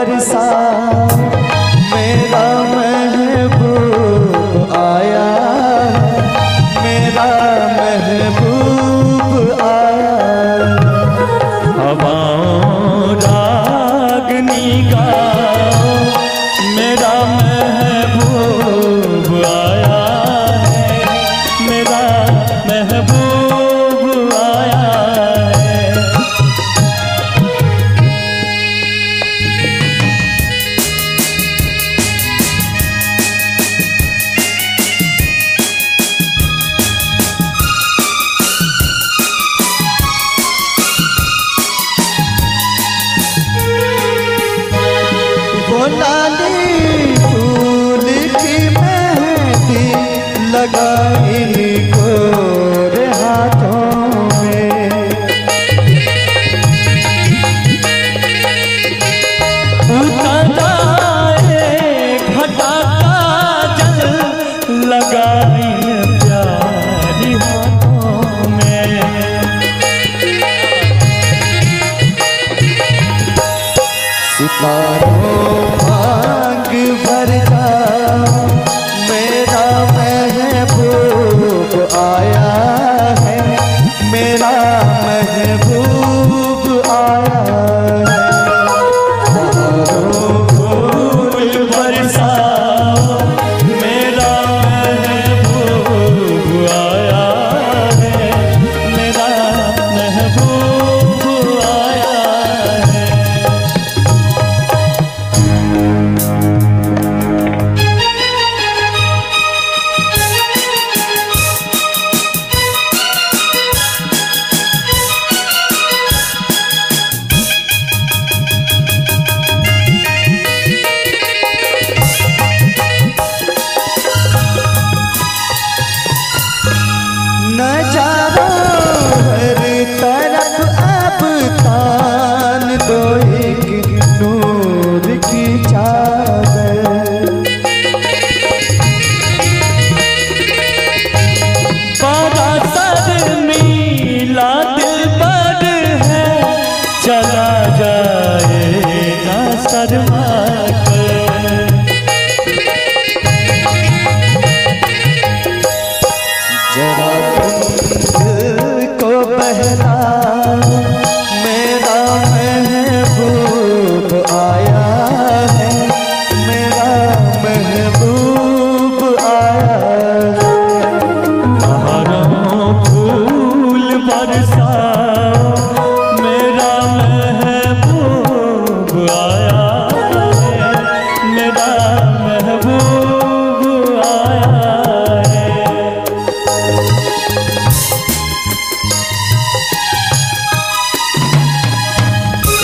बरसा। मेरा महबूब आया। मेरा महबूब आया। हवाओं रागनी का। मेरा महबूब आया है। मेरा महबूब आया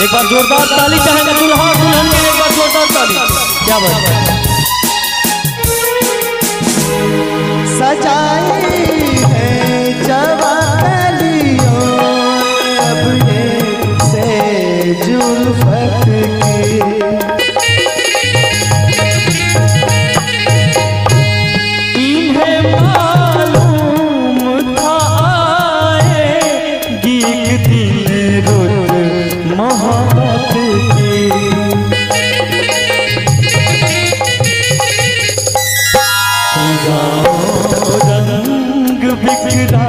एक बार जोरदार ताली चाहेंगे दुल्हा दुल्हन के लिए एक बार जोरदार ताली। क्या बात सजाए जाओ रंग बिखरा